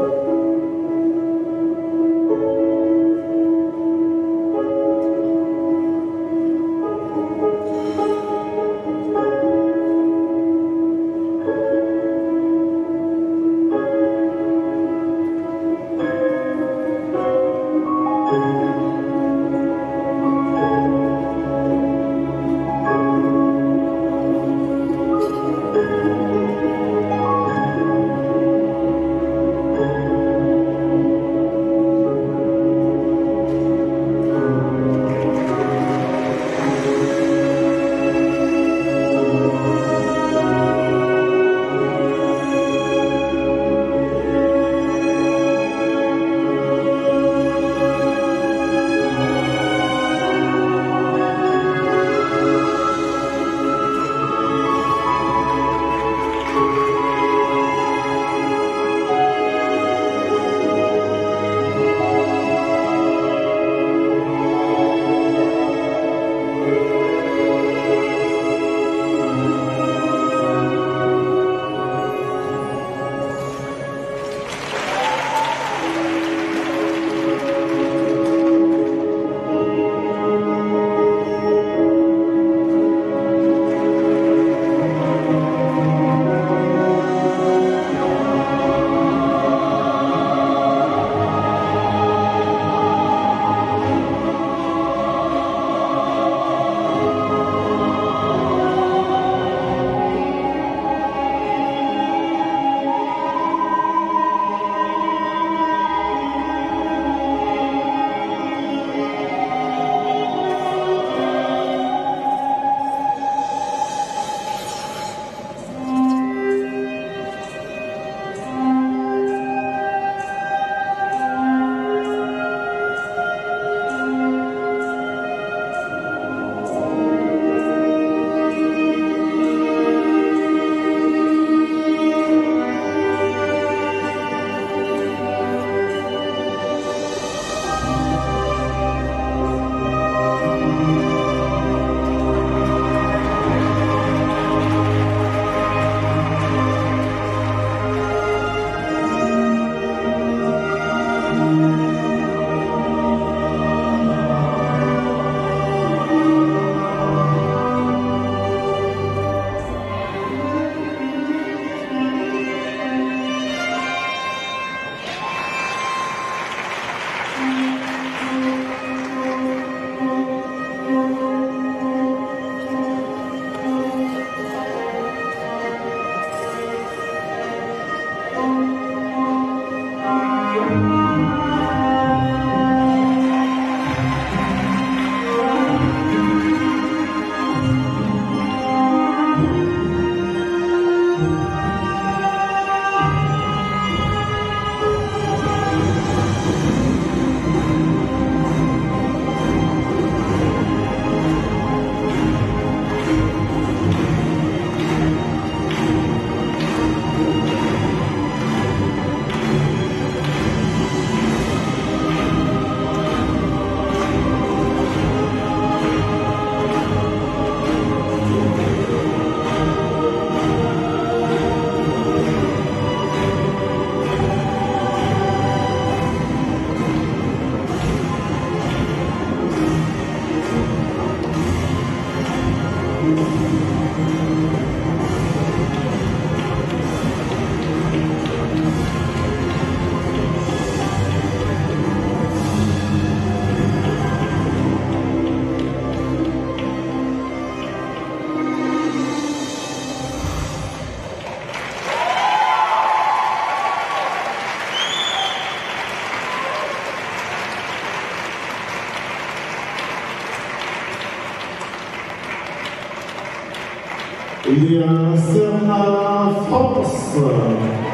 Il y un force